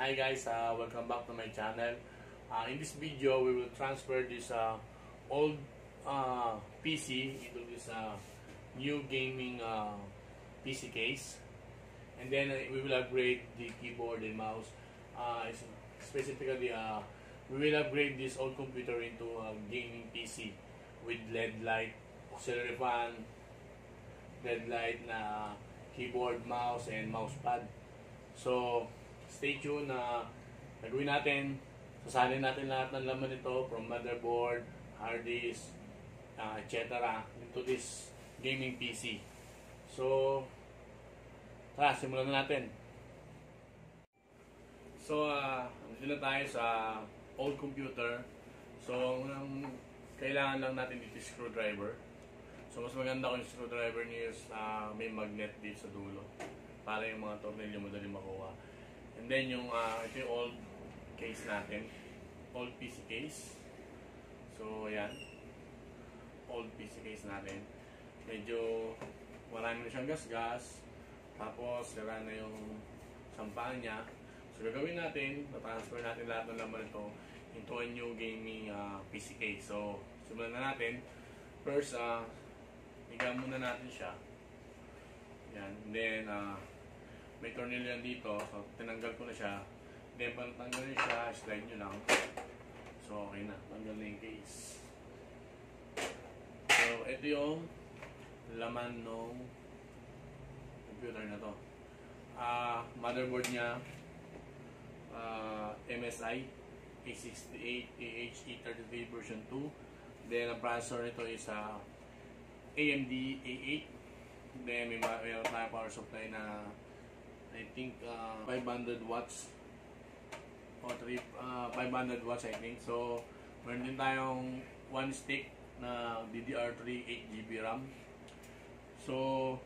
Hi guys, uh, welcome back to my channel. Uh, in this video, we will transfer this uh, old uh, PC into this uh, new gaming uh, PC case. And then uh, we will upgrade the keyboard and mouse. Uh, specifically, uh, we will upgrade this old computer into a gaming PC with LED light, auxiliary fan, LED light na keyboard, mouse, and mousepad. So, stay tuned na gagawin natin, sasalin natin lahat ng laman nito from motherboard, hard disk, uh, etc. into this gaming PC. So, tara, simulan na natin. So, uh, na tayo sa old computer. So, ang kailangan lang natin dito screwdriver. So, mas maganda kung yung screwdriver niyo is uh, may magnet dito sa dulo para yung mga tornilyo madali makuha. And then yung uh, ito yung old case natin, old PC case. So ayan, old PC case natin. Medyo marami na siyang gas-gas. Tapos sira na yung sampaan niya. So gagawin natin, na-transfer natin lahat ng laman ito into a new gaming uh, PC case. So simulan na natin. First, uh, higa muna natin siya. Yan. And then, uh, may tornilyo dito. So, tinanggal ko na siya. Then, pag tanggalin siya, slide nyo lang. So, okay na. Tanggal na yung case. So, ito yung laman ng computer na to. Uh, motherboard niya, uh, MSI A68 AHE33 version 2. Then, ang processor nito is uh, AMD A8. Then, may, may power supply na I think uh, 500 watts o 3, uh, 500 watts I think. So, meron din tayong one stick na DDR3 8GB RAM. So,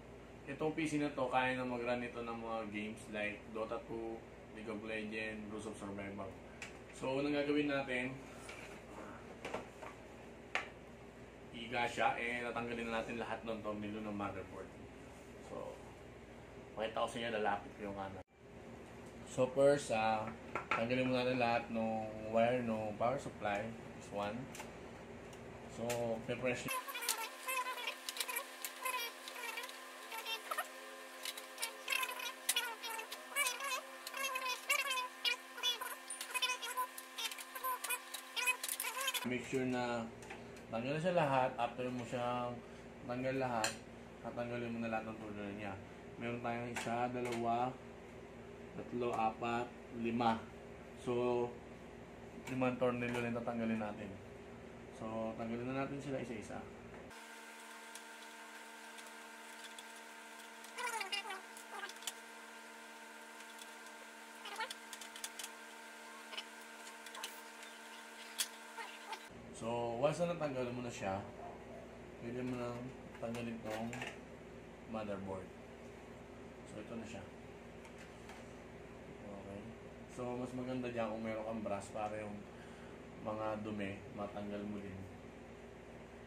itong PC na to, kaya na mag-run ito ng mga games like Dota 2, League of Legends, Rules of Survival. So, unang gagawin natin, iga siya, eh, natanggalin na natin lahat ng tornilyo ng motherboard. Pakita ko sa inyo, lalapit ko yung kanan. So first, uh, tanggalin muna natin lahat ng wire ng power supply. This one. So, pe-press Make sure na tanggalin siya lahat. After mo siyang tanggal lahat, tatanggalin mo na lahat ng tuloy niya. Meron tayong isa, dalawa, tatlo, apat, lima. So, limang tornilyo na tatanggalin natin. So, tanggalin na natin sila isa-isa. So, once na natanggal mo na siya, pwede mo nang tanggalin tong motherboard. So, ito na siya. Okay. So, mas maganda dyan kung meron kang brush para yung mga dumi, matanggal mo din.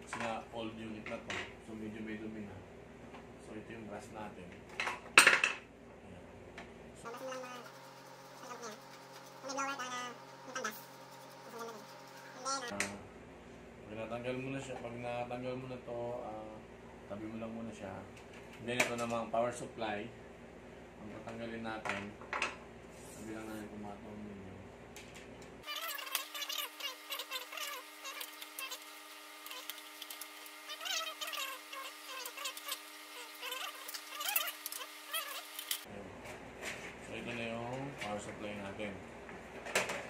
Kasi nga, old unit na to. So, medyo may dumi na. So, ito yung brush natin. Ayan. So, Ah, pag natanggal mo na siya, pag natanggal mo na to, ah, tabi mo lang muna siya. Then ito namang power supply. Ang tatanggalin natin, sabi lang natin kumatong ninyo. So ito na yung power supply natin.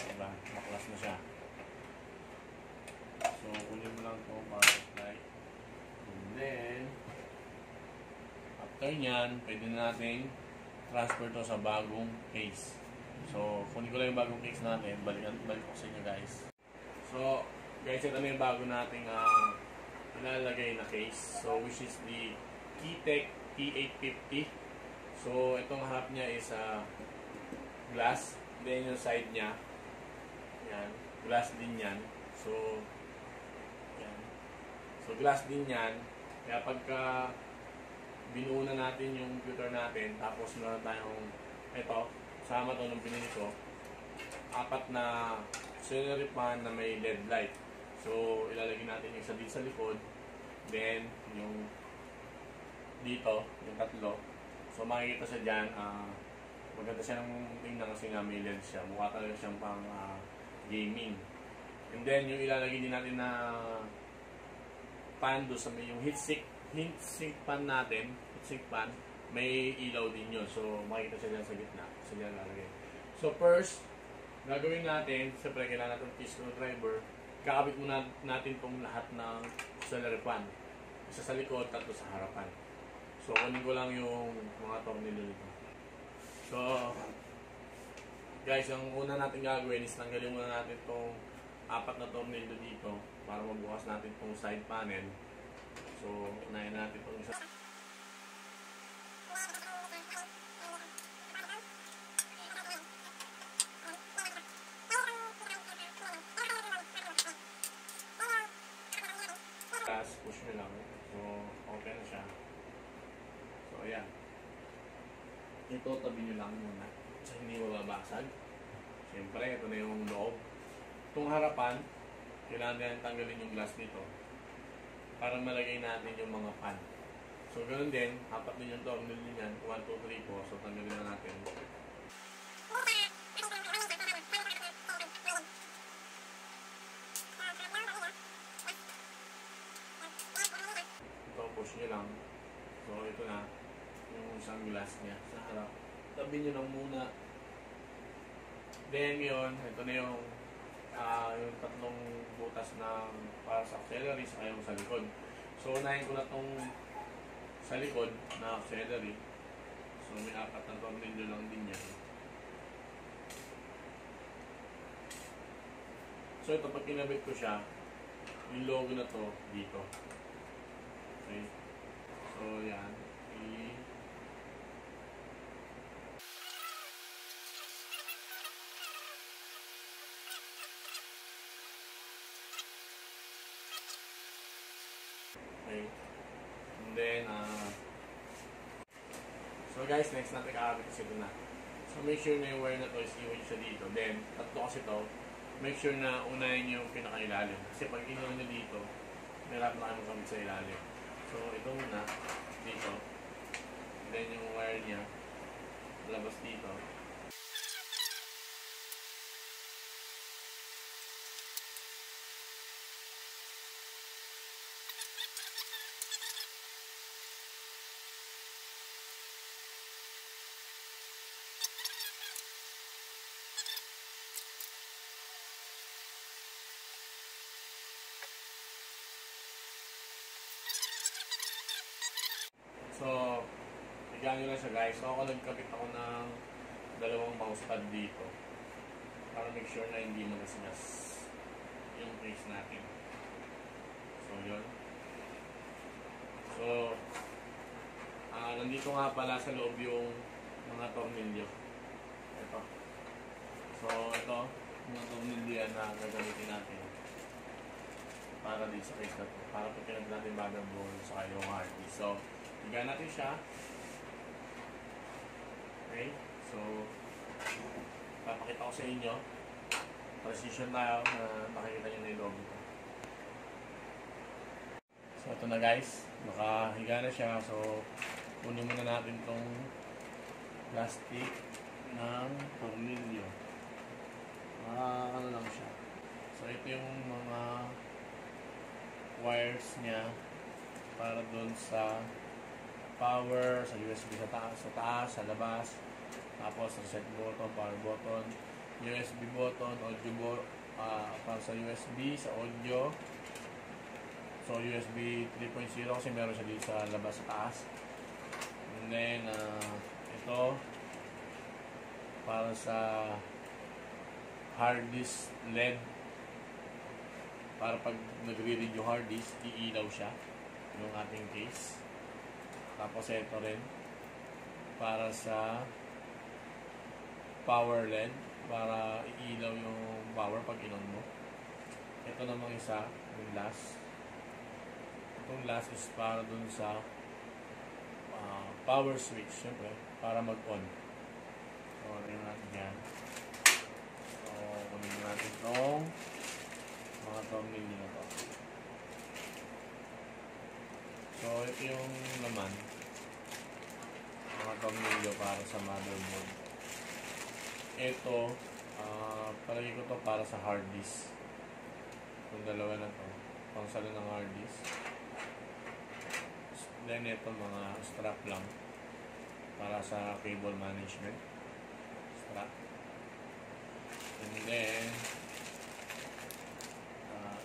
Diba? Maklas na siya. So kunin mo lang itong power supply. And then, after nyan, pwede na natin transfer to sa bagong case. So, kunin ko lang yung bagong case natin. Balikan, balik ko sa inyo guys. So, guys, ito na yung bago nating uh, ilalagay na case. So, which is the Keytech T850. So, itong harap niya is uh, glass. Then yung side niya, yan, glass din yan. So, yan. So, glass din yan. Kaya pagka binuo na natin yung computer natin, tapos meron tayong ito, sama to ng binili ko, apat na auxiliary fan na may LED light. So, ilalagay natin yung isa dito sa likod. Then, yung dito, yung tatlo. So, makikita siya dyan, ah, maganda siya ng tingnan kasi nga may LED siya. Mukha talaga siyang pang ah, gaming. And then, yung ilalagay din natin na pan doon sa may yung heatsink, heatsink pan natin, heatsink pan, may ilaw din yun. So, makikita siya dyan sa gitna. So, dyan lalagay. So, first, gagawin natin, siyempre kailangan natin ng screwdriver. Kakabit muna natin itong lahat ng auxiliary fan. Isa sa likod, tatlo sa harapan. So, kunin ko lang yung mga tornilyo nito. So, guys, ang una natin gagawin is tanggalin muna natin itong apat na tornilyo dito para magbukas natin itong side panel. So, unahin natin itong isa. Tapos, push nyo lang. So, open na siya. So, ayan. Ito, tabi nyo lang muna. So, hindi mababasag. Siyempre, ito na yung loob. Itong harapan, kailangan din tanggalin yung glass nito para malagay natin yung mga pan. So, ganoon din, apat din yung tornilyo niyan. 1, 2, 3, 4. So, tanggalin na natin. Ito, push nyo lang. So, ito na. Yung isang niya sa harap. Tabi nyo lang muna. Then, yun, ito na yung ah yung tatlong butas ng para sa auxiliary sa yung sa likod. So, unahin ko na tong sa likod na auxiliary. So, may apat na tornilyo lang din yan. So, ito pag kinabit ko siya, yung logo na to dito. Okay. So, yan. I Okay. And then, uh, so guys, next natin kakabit kasi ito na. So make sure na yung wire na to is iwan siya dito. Then, tatlo kasi to, make sure na unahin yung pinakailalim. Kasi pag inuwan nyo dito, mahirap na kayo magamit sa ilalim. So, ito muna, dito. Then yung wire niya, labas dito. So, guys. So, ako nagkabit ako ng dalawang mouse pad dito. Para make sure na hindi magasgas yung case natin. So, yun. So, ah nandito nga pala sa loob yung mga tornilyo. Ito. So, ito. Mga tornilyo yan na gagamitin natin para din sa case na to. Para pag natin motherboard sa yung hard. So, higa natin siya. Okay? So, papakita ko sa inyo. Tayo na makikita nyo na yung loob nito. So, ito na guys. Nakahiga na siya. So, kunin muna natin tong plastic ng tornilyo. Ah, ano lang siya. So, ito yung mga wires niya para doon sa power, sa USB sa taas, sa taas, sa labas, tapos reset button, power button, USB button, audio bo ah, para sa USB, sa audio. So USB 3.0 kasi meron siya dito sa labas sa taas. And then ah, ito para sa hard disk LED para pag nagre-read yung hard disk, iilaw siya yung ating case. Tapos ito rin para sa power LED para iilaw yung power pag inon mo. Ito namang isa, yung last. Itong last is para dun sa uh, power switch, syempre, para mag-on. So, ano rin natin yan. So, kunin natin itong mga thumbnail na to. So, ito yung naman. Mga thumbnail para sa motherboard. Ito, ah palagi ko to para sa hard disk. Yung dalawa na to, pang salo ng hard disk. Then ito mga strap lang para sa cable management. Strap. And then, ah,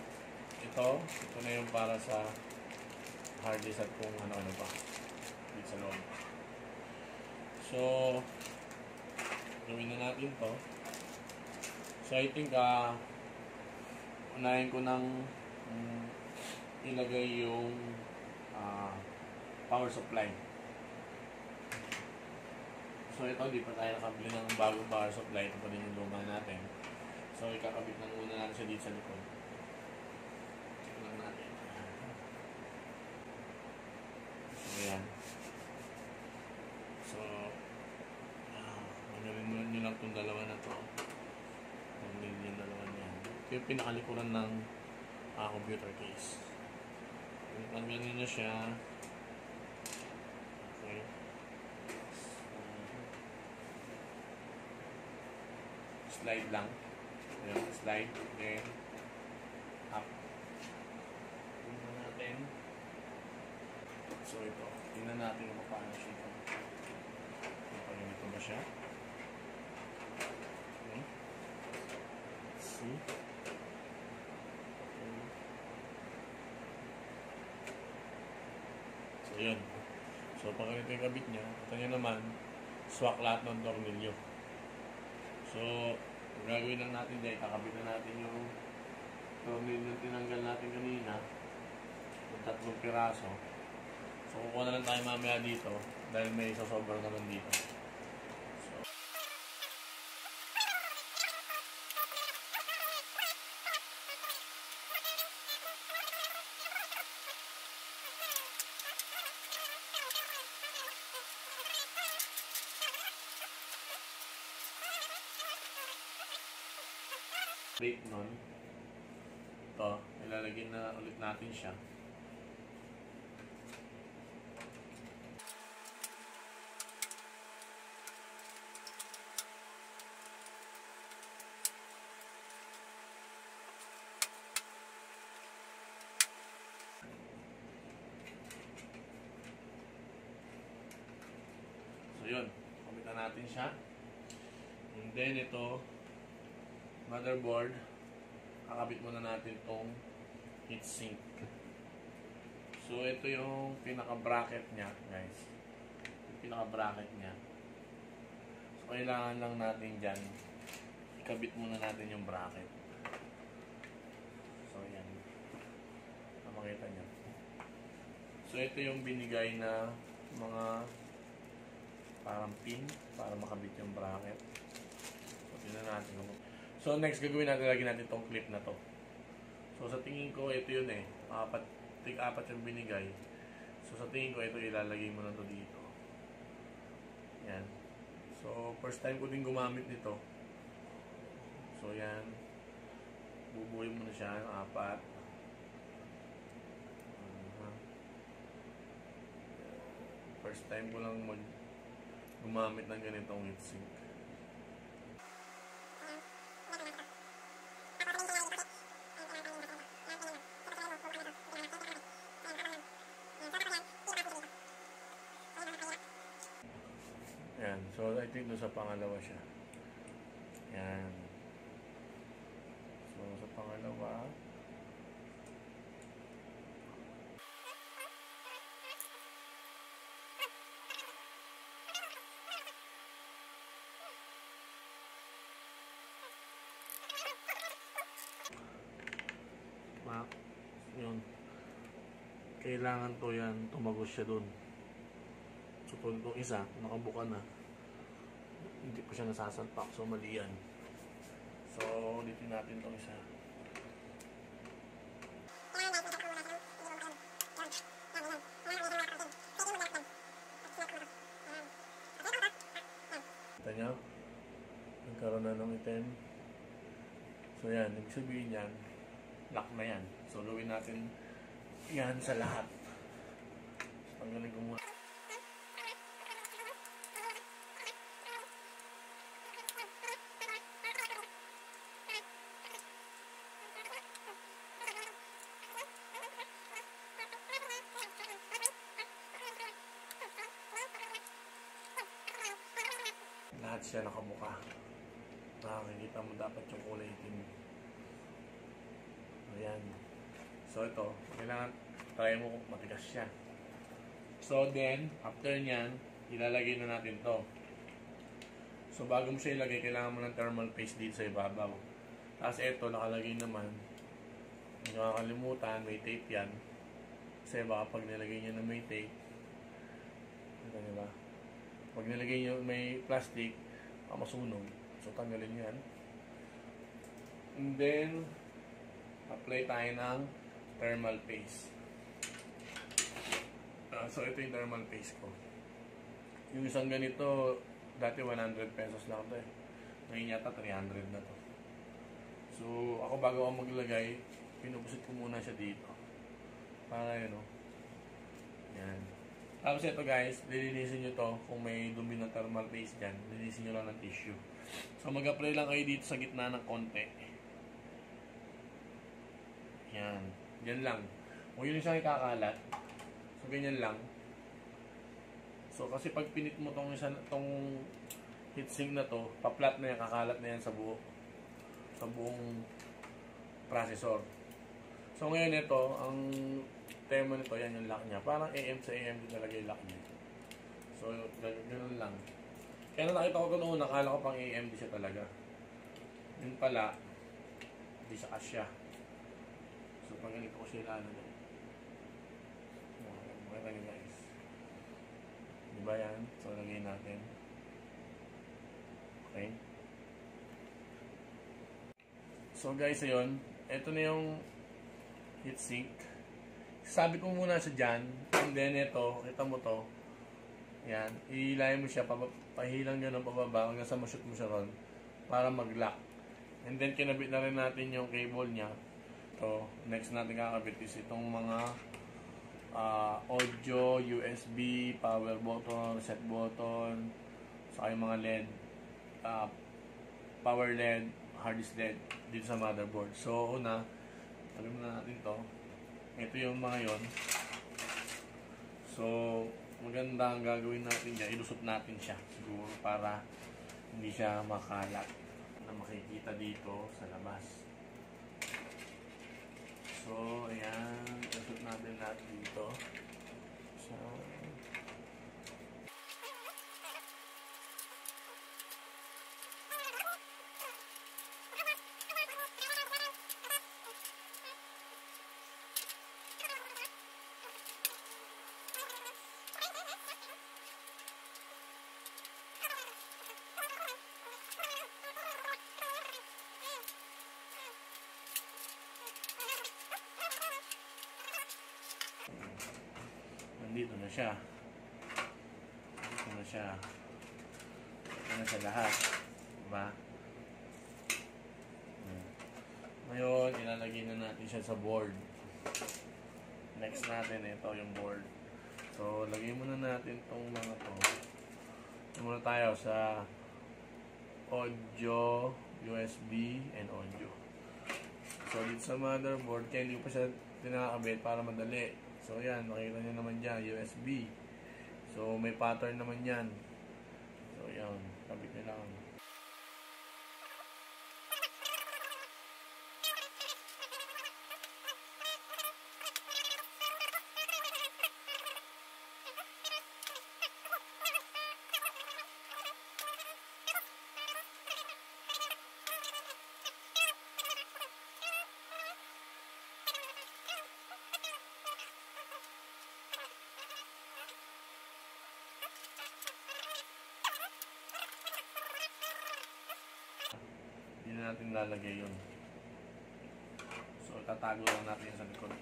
ito, ito na yung para sa hard disk at kung ano-ano pa dito sa loob. So, gawin na natin to. So, I think, ah, unahin ko ng mm, ilagay yung ah, power supply. So, ito, di pa tayo nakabili ng bagong power supply. Ito pa din yung luma natin. So, ikakabit lang muna natin siya dito sa likod. Check lang natin. So, yan. So, ah, manyarin mo nyo lang itong dalawa na to. Yung dalawa niya. Ito yung pinakalikuran ng ah, computer case. Tanggalin na siya. Okay. Slide lang. Ayan, slide. Then, up. Tingnan natin. So, ito. Tingnan natin kung paano siya. Kung ganito ba siya. Okay. Let's see. Okay. So, yun. So, pag ganito yung kabit niya, ito nyo naman, swak lahat ng tornilyo. So, gagawin lang natin dahil kakabit na natin yung tornilyo na tinanggal natin kanina. Yung tatlong piraso. So, kukuha na lang tayo mamaya dito dahil may sasobra naman dito. So, plate nun. Ito, ilalagay na ulit natin siya. So yun, kumita natin siya. And then ito, motherboard, kakabit muna natin tong heatsink. So ito yung pinaka-bracket niya, guys. Yung pinaka-bracket niya. So kailangan lang natin dyan, ikabit muna natin yung bracket. So yan. Na makita niyo. So ito yung binigay na mga parang pin para makabit yung bracket. So tingnan natin So next gagawin natin lagi natin tong clip na to. So sa tingin ko ito yun eh. Apat, tig apat yung binigay. So sa tingin ko ito ilalagay mo na to dito. Yan. So first time ko din gumamit nito. So yan. Bubuhay mo na siya ng apat. First time ko lang mag gumamit ng ganitong heatsink. Yan. So, I think doon sa pangalawa siya. Yan. So, sa pangalawa. Ma, yun. Kailangan to yan, tumagos siya doon. So, kung isa, nakabuka na, hindi pa siya nasasalpak. So, mali yan. So, ulitin natin itong isa. Kita nyo? Nagkaroon na ng item. So, yan. Ibig sabihin yan, lock na yan. So, gawin natin yan sa lahat. So, tanggalin ko. Siya, nakabuka. Nakakikita mo dapat yung kulay itim. Ayan. So ito, kailangan try mo kung matigas siya. So then, after nyan, ilalagay na natin to. So bago mo siya ilagay, kailangan mo ng thermal paste dito sa ibabaw. Tapos ito, nakalagay naman. Hindi nakakalimutan, may tape yan. Kasi baka pag nilagay nyo na may tape, ano ba? Pag nilagay nyo may plastic, baka masunog. So tanggalin yan. And then, apply tayo ng thermal paste. Ah, so ito yung thermal paste ko. Yung isang ganito, dati 100 pesos lang to eh. Ngayon yata 300 na to. So, ako bago ako maglagay, pinupusit ko muna siya dito. Para yun, oh. Yan. Tapos ito guys, lilinisin nyo to kung may dumi ng thermal paste dyan. Lilinisin nyo lang ng tissue. So, mag-apply lang kayo dito sa gitna ng konti. Yan. Yan lang. Kung yun siyang ikakalat, so ganyan lang. So, kasi pag pinit mo tong, tong heatsink na to, pa-flat na yan, kakalat na yan sa buo. Sa buong processor. So, ngayon ito, ang tema nito, yan yung lock niya. Parang AM sa AM din talaga yung lock niya. So, gan- ganun lang. Kaya nung nakita ko ito noon, nakala ko pang AMD siya talaga. Yun pala, hindi siya kasya. So, pag ganito ko siya ilalagay. Makita niyo guys. Di ba yan? So, lagay natin. Okay. So, guys, ayun. Ito na yung heatsink. Sabi ko muna siya dyan. And then, ito, kita mo to. Yan. Ilay mo siya, pahilang ng pababa hanggang sa mashoot mo siya ron para mag-lock. And then, kinabit na rin natin yung cable niya. So, next natin kakabit is itong mga ah, audio, USB, power button, reset button, saka yung mga LED, ah, power LED, hard disk LED dito sa motherboard. So, una, alam na natin to. Ito yung mga yon. So, maganda ang gagawin natin dyan. Ilusot natin siya siguro para hindi siya makalat na makikita dito sa labas. So, ayan. Ilusot natin lahat dito. So, nandito na siya. Nandito na siya. Ito na siya lahat. Diba? Hmm. Ngayon, ilalagay na natin siya sa board. Next natin, ito yung board. So, lagay muna natin tong mga to. Ito muna tayo sa audio, USB, and audio. So, dito sa motherboard, kaya hindi ko pa siya tinakabit para madali. So, yan. Makikita nyo naman dyan, USB. So, may pattern naman yan. So, yan. Kabit nyo lang. Hindi na natin lalagay yun. So, tatago lang natin sa likod.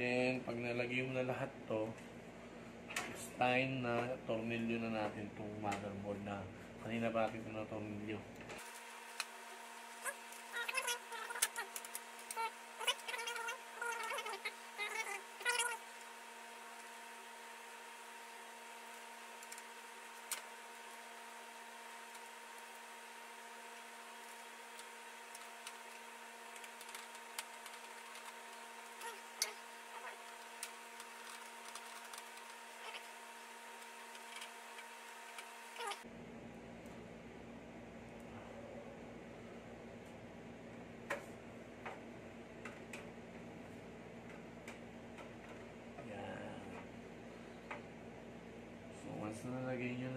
Then, pag nalagay mo na lahat to, it's time na tornilyo na natin itong motherboard na kanina ito na tornilyo.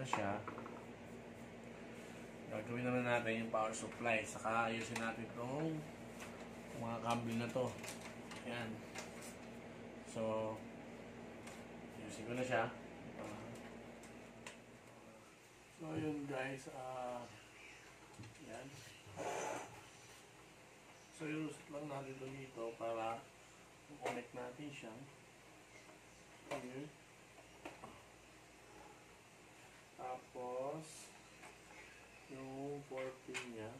Siya. Gagawin naman natin yung power supply. Saka ayusin natin itong mga cable na to. Ayan. So, ayusin ko na siya. Ah. so, yun guys. Ah, yan. So, yun lang natin ito dito para connect natin siya. Here. Tapos, yung 14 niya.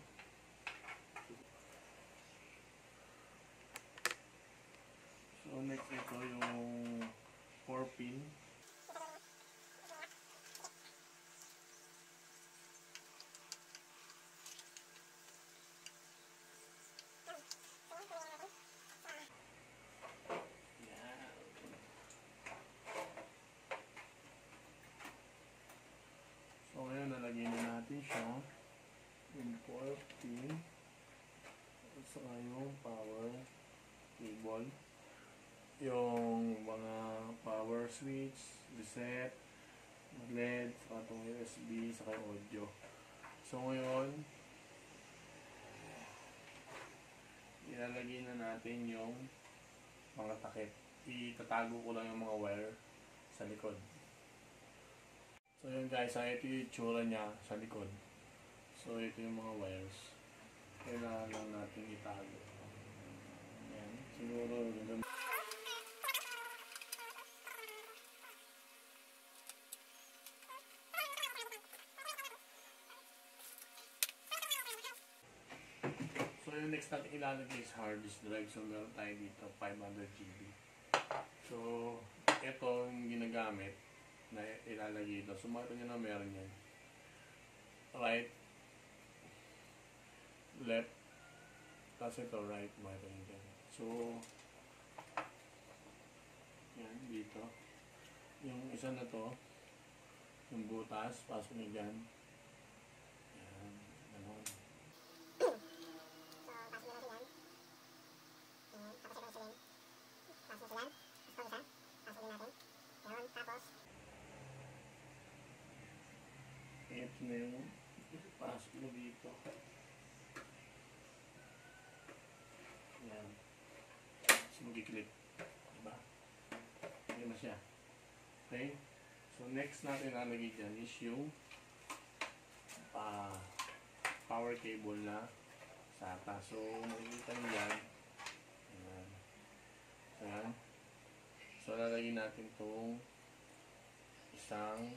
So, next ito yung 4 pin. Yan. So, ngayon, nalagyan na natin siya. Yung 4 pin. At saka yung power cable. Yung mga power switch, reset, LED, saka itong Yung audio. So, ngayon, ilalagay na natin yung mga takip. Itatago ko lang yung mga wire sa likod. So yun guys, ah, ito yung itsura niya sa likod. So ito yung mga wires. Kailangan lang natin itago. Ayan. Siguro ganun. So yung next natin ilalagay is hard disk drive. So meron tayo dito 500 GB. So ito yung ginagamit na ilalagay dito. So makita nyo na meron yan. Right, left, tapos ito right, makita nyo dyan. So, yan, dito. Yung isa na to, yung butas, pasok nyo dyan. Yan, ganon. So, pasok na natin yan. Ayan, tapos ito yung silin. Pasok na sila. Tapos ito isa. Pasok din natin. Ayan, tapos, Ito na yung pasok mo dito. Yan. Tapos mag-clip. Diba? Hindi na siya. Okay? So, next natin lalagay dyan is yung pa power cable na SATA. So, makikita nyo yan. Ayan. Ayan. So, lalagay natin itong isang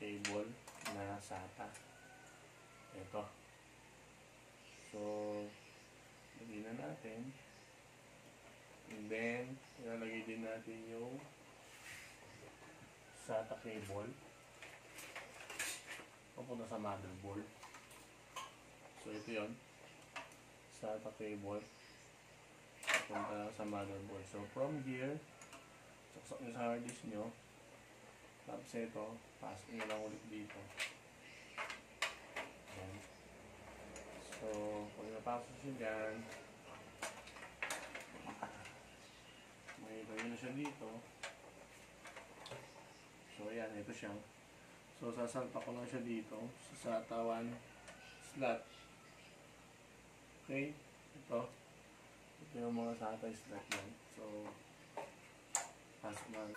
cable na SATA. Ito. So, lagyan na natin. And then, ilalagay din natin yung SATA cable. Papunta sa motherboard. So, ito yon SATA cable. Papunta sa motherboard. So, from here, saksak nyo sa hard disk nyo. Tapos ito, pasok nyo lang ulit dito. Ayan. So, pag napasok siya dyan, makikita nyo na siya dito. So, ayan, ito siya. So, sasalpa ko lang siya dito sa satawan slot. Okay? Ito. Ito yung mga SATA slot yan. So, pasok na.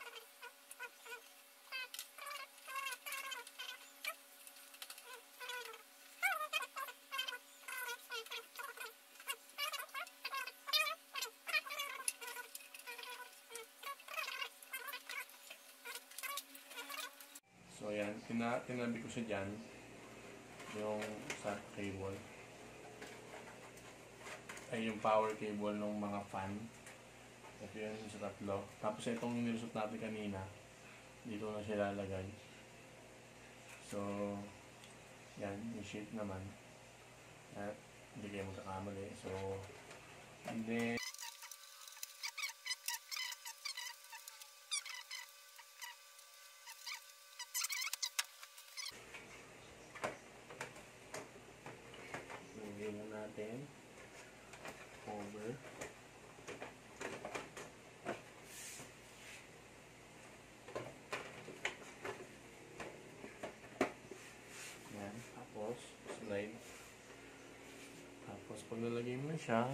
So tina tinabi ko siya dyan. Yung SAT cable. Ay yung power cable ng mga fan. Ito yun sa tatlo. Tapos itong nilusot natin kanina. Dito na siya lalagay. So, yan, yung sheet naman. At hindi kayo magkakamali. So, and then, Lagyan na natin. Over. Pag nalagay mo siya,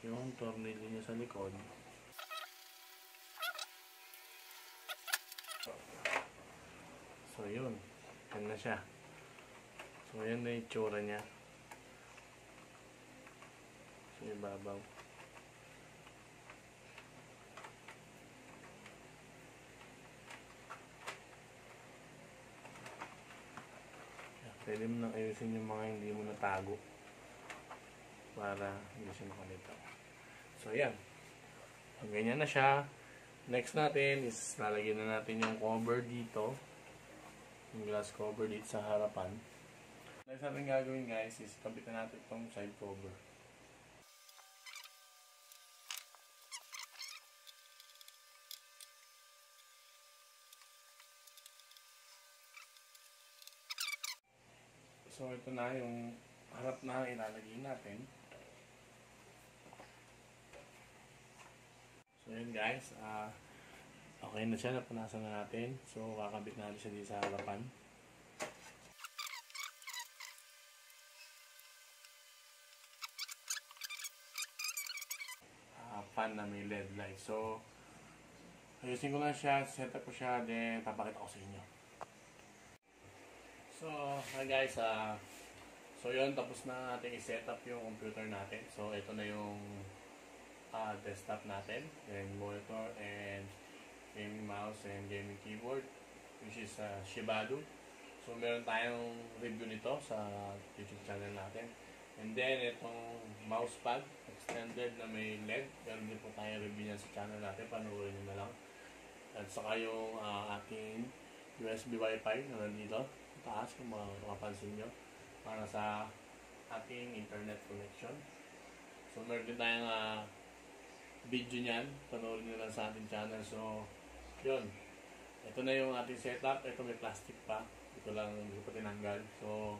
yung tornilyo niya sa likod. So, yun. Yan na siya. So, yan na yung tsura niya. So, ibabaw. Pwede mo nang ayusin yung mga hindi mo natago para hindi siya makalito. So, yan. Pag ganyan na siya, next natin is lalagyan na natin yung cover dito. Yung glass cover dito sa harapan. Next natin gagawin guys is kapitan natin itong side cover. So, ito na yung harap na ilalagay natin. Yun guys. ah okay na siya. Napunasan na natin. So, kakabit natin siya dito sa harapan. Ah, fan na may LED light. So, ayusin ko lang siya. Set up ko siya. Then, papakita ko sa inyo. So, hi guys, ah so yun, tapos na natin i-set up yung computer natin. So, ito na yung ah, desktop natin, then monitor and gaming mouse and gaming keyboard, which is uh, Shibado. So, meron tayong review nito sa YouTube channel natin. And then, itong mousepad, extended na may LED. Meron din po tayong review niyan sa channel natin. Panoorin nyo na lang. At saka yung ah, ating USB Wi-Fi na nandito taas kung mga mapapansin nyo para sa ating internet connection. So, meron din tayong ah, video niyan. Panoorin nyo lang sa ating channel. So, yun. Ito na yung ating setup. Ito may plastic pa. Ito lang hindi ko tinanggal. So,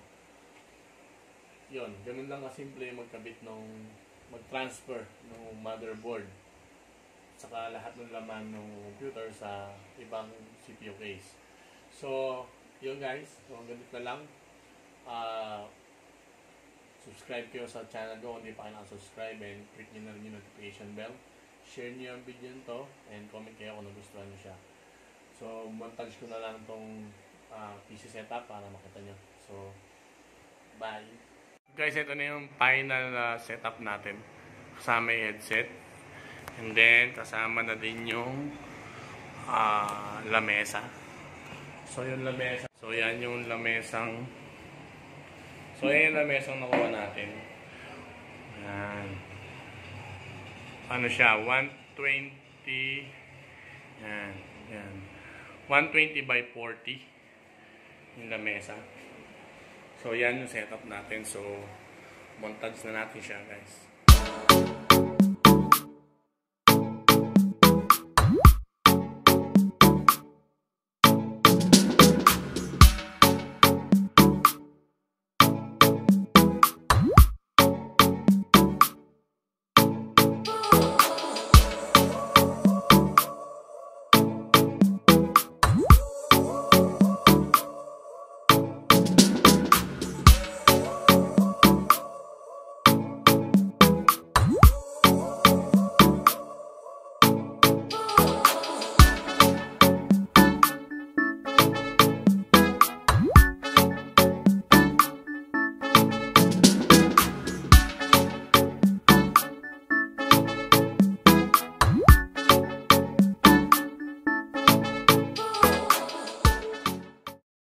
yun. Ganun lang kasimple magkabit nung mag-transfer ng motherboard saka lahat ng laman ng computer sa ibang CPU case. So, yun guys, so ganito na lang. Ah, subscribe kayo sa channel ko hindi pa kayo nakasubscribe and click nyo na rin yung notification bell. Share nyo yung video nito and comment kayo kung nagustuhan nyo siya. So, montage ko na lang itong ah, PC setup para makita nyo. So, bye! Guys, ito na yung final na setup natin. Kasama yung headset. And then, kasama na din yung ah, lamesa. So, yung lamesa. So, yan yung lamesang So, yan yung lamesang nakuha natin. Yan. Ano siya? 120 Yan. Yan. 120 by 40 yung lamesa. So, yan yung setup natin. So, montage na natin siya, guys.